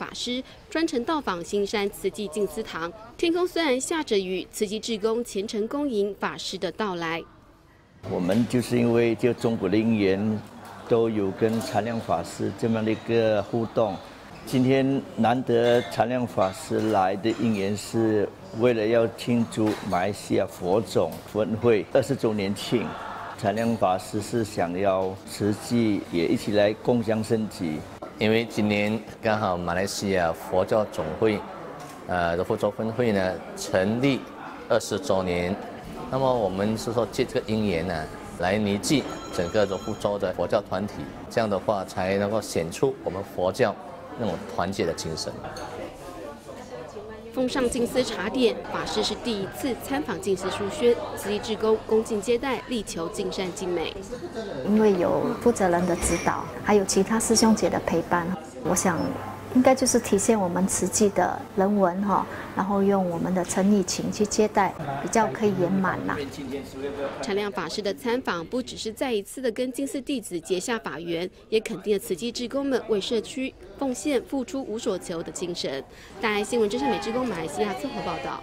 法师专程到访新山慈济静思堂。天空虽然下着雨，慈济志工虔诚恭迎法师的到来。我们就是因为就中国的因缘，都有跟禅亮法师这么的一个互动。今天难得禅亮法师来的因缘，是为了要庆祝马来西亚佛种分会二十周年庆。禅亮法师是想要实际也一起来共襄盛举，因为今年刚好马来西亚佛教总会，呃的佛州分会呢成立二十周年。那么我们是说借这个因缘呢，来凝聚整个柔佛州的佛教团体，这样的话才能够显出我们佛教那种团结的精神。奉上静思茶点，法师是第一次参访静思书轩，慈济志工恭敬接待，力求尽善尽美。因为有负责人的指导，还有其他师兄姐的陪伴，我想。应该就是体现我们慈济的人文哈，然后用我们的诚意情去接待，比较可以圆满呐。陈亮法师的参访不只是再一次的跟金寺弟子结下法缘，也肯定了慈济志工们为社区奉献、付出无所求的精神。大爱新闻，真善美职工马来西亚综合报道。